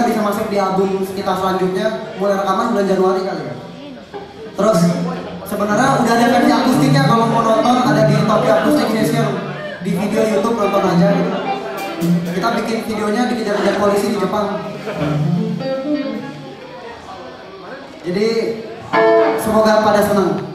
mudah-mudahan bisa masuk di album kita selanjutnya mulai rekaman bulan Januari kali ya. Terus sebenarnya udah ada versi akustiknya kalau mau nonton ada di Topi Akustik Session. Di video YouTube nonton aja. Kita bikin videonya dikejar-kejar polisi di Jepang. Jadi semoga pada senang.